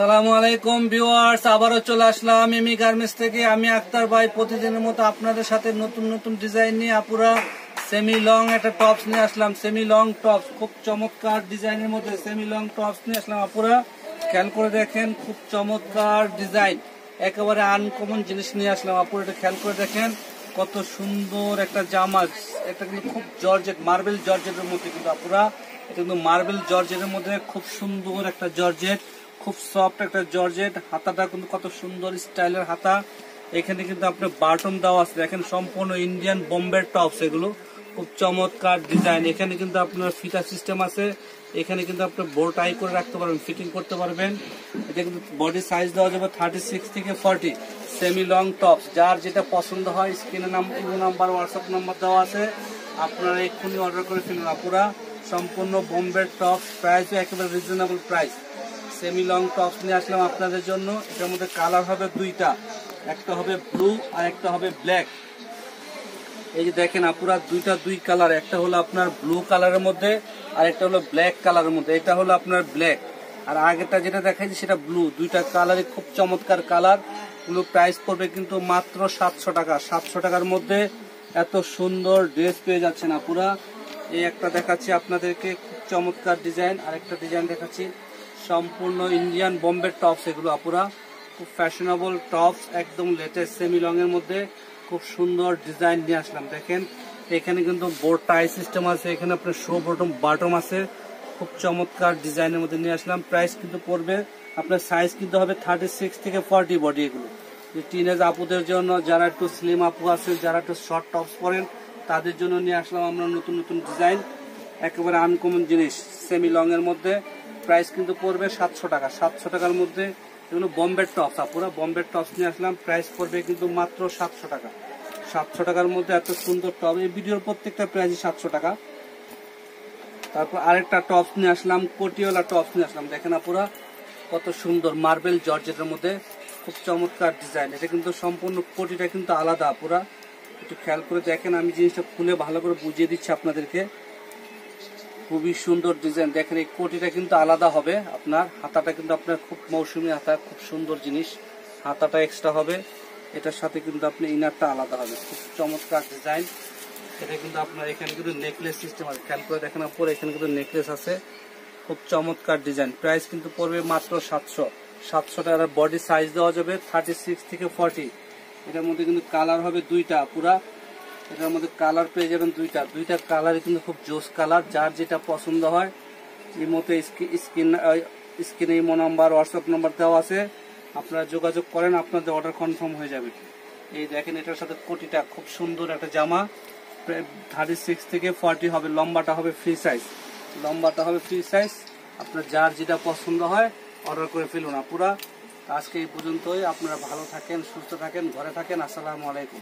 আসসালামু আলাইকুম ভিউয়ার্স, আবারও চলে আসলাম এমি গার্মেন্টস থেকে। আমি আক্তার ভাই, প্রতিদিনের মতো আপনাদের সাথে নতুন নতুন ডিজাইন নিয়ে আপুরা সেমি লং একটা টপস নিয়ে আসলাম। সেমি লং টপস খুব চমৎকার ডিজাইনের মধ্যে সেমি লং টপস নিয়ে আসলাম আপুরা। খেয়াল করে দেখেন, খুব চমৎকার ডিজাইন। একেবারে আনকমন জিনিস নিয়ে আসলাম আপুরা, এটা খেয়াল করে দেখেন, কত সুন্দর একটা জামা। এটা কিন্তু খুব জর্জেট, মার্বেল জর্জেটের মধ্যে কিন্তু আপুরা। এটা কিন্তু মার্বেল জর্জেটের মধ্যে খুব সুন্দর একটা জর্জেট। খুব সফট একটা জর্জেট। হাতাটা কিন্তু কত সুন্দর স্টাইলের হাতা। এখানে কিন্তু আপনার বাটন দেওয়া আছে। দেখেন সম্পূর্ণ ইন্ডিয়ান বোম্বের টপস এগুলো। খুব চমৎকার ডিজাইন এখানে কিন্তু আপনার ফিটা সিস্টেম আছে। এখানে কিন্তু আপনি বোর্ড টাই করে রাখতে পারবেন ফিটিং করতে পারবেন। এটা কিন্তু বডি সাইজ দেওয়া যাবে থার্টি সিক্স থেকে ফর্টি সেমি লং টপস যার যেটা পছন্দ হয় স্ক্রিনে নাম্বার নাম্বার হোয়াটসঅ্যাপ নাম্বার দেওয়া আছে। আপনারা এক্ষুনি অর্ডার করে ফেলুন আপুরা। সম্পূর্ণ বোম্বের টপস প্রাইসও একেবারে reasonable price semi long tops নিয়ে আসলাম আপনাদের জন্য। এটার মধ্যে কালার হবে দুইটা। একটা হবে ব্লু আর একটা হবে ব্ল্যাক এই যে দেখেন আপুরা, দুইটা দুই কালার একটা হলো আপনার ব্লু কালারের মধ্যে আর একটা হলো ব্ল্যাক কালারের মধ্যে। এটা হলো আপনার ব্ল্যাক আর আগেরটা যেটা দেখাইছি সেটা ব্লু দুইটা কালারই খুব চমৎকার কালার ব্লু প্রাইস পড়বে কিন্তু মাত্র সাতশো টাকা। সাতশো টাকার মধ্যে এত সুন্দর ড্রেস পেয়ে যাচ্ছেন আপুরা। এই একটা দেখাচ্ছি আপনাদেরকে। খুব চমৎকার ডিজাইন আর একটা ডিজাইন দেখাচ্ছি। সম্পূর্ণ ইন্ডিয়ান বোম্বে টপস এগুলো আপুরা। খুব ফ্যাশনেবল টপস একদম লেটেস্ট সেমি লং এর মধ্যে খুব সুন্দর ডিজাইন নিয়ে আসলাম। দেখেন, এখানে কিন্তু বোর্ড টাই সিস্টেম আছে, এখানে আপনার শো বটম বাটম আছে। খুব চমৎকার ডিজাইনের মধ্যে নিয়ে আসলাম। প্রাইস কিন্তু পড়বে, আপনার সাইজ কিন্তু হবে থার্টি সিক্স থেকে ফর্টি বডি এগুলো। যে টিনেজ আপুদের জন্য, যারা একটু স্লিম আপু আছে, যারা একটু শর্ট টপস পরেন, তাদের জন্য নিয়ে আসলাম আমরা নতুন নতুন ডিজাইন একেবারে আনকমন জিনিস সেমি লং এর মধ্যে। প্রাইস কিন্তু পড়বে সাতশো টাকা। সাতশো টাকার মধ্যে এগুলো বম্বের টপস আপুরা বম্বের টপস নিয়ে আসলাম প্রাইস পড়বে কিন্তু মাত্র সাতশো টাকা। সাতশো টাকার মধ্যে এত সুন্দর টপ এই ভিডিওর প্রত্যেকটা প্রাইস সাতশো টাকা। তারপর আরেকটা টপস নিয়ে আসলাম কোটিওয়ালা টপস নিয়ে আসলাম। দেখেন আপুরা, কত সুন্দর মার্বেল জর্জেটের মধ্যে। খুব চমৎকার ডিজাইন এটা কিন্তু সম্পূর্ণ কোটিটা কিন্তু আলাদা পুরা একটু খেয়াল করে দেখেন, আমি জিনিসটা খুলে ভালো করে বুঝিয়ে দিচ্ছি আপনাদেরকে। খুবই সুন্দর ডিজাইন দেখেন এই কোটিটা কিন্তু আলাদা হবে আপনার। হাতাটা কিন্তু আপনার খুব মৌসুমি হাতা, খুব সুন্দর জিনিস। হাতাটা এক্সট্রা হবে। এটার সাথে কিন্তু আপনি ইনারটা আলাদা হবে। খুব চমৎকার ডিজাইন এটা কিন্তু আপনার এখানে কিন্তু নেকলেস সিস্টেম আছে। খেয়াল করে দেখেন পরে এখানে কিন্তু নেকলেস আছে। খুব চমৎকার ডিজাইন প্রাইস কিন্তু পড়বে মাত্র সাতশো। সাতশো টাকার বডি সাইজ দেওয়া যাবে থার্টি সিক্স থেকে ফর্টি এটার মধ্যে কিন্তু কালার হবে দুইটা পুরা। এটার মধ্যে কালার পেয়ে যাবেন দুইটা। দুইটা কালারই কিন্তু খুব জোস কালার যার যেটা পছন্দ হয়, এই মতো স্ক্রিন স্ক্রিনে ইমো নাম্বার হোয়াটসঅ্যাপ নাম্বার দেওয়া আছে। আপনারা যোগাযোগ করেন, আপনাদের অর্ডার কনফার্ম হয়ে যাবে। এই দেখেন, এটার সাথে কোটিটা খুব সুন্দর একটা জামা। থার্টি সিক্স থেকে ফর্টি হবে, লম্বাটা হবে ফ্রি সাইজ লম্বাটা হবে ফ্রি সাইজ আপনার যার যেটা পছন্দ হয় অর্ডার করে ফেলুন পুরা আজকে এই পর্যন্তই। আপনারা ভালো থাকেন, সুস্থ থাকেন, ঘরে থাকেন। আসসালামু আলাইকুম।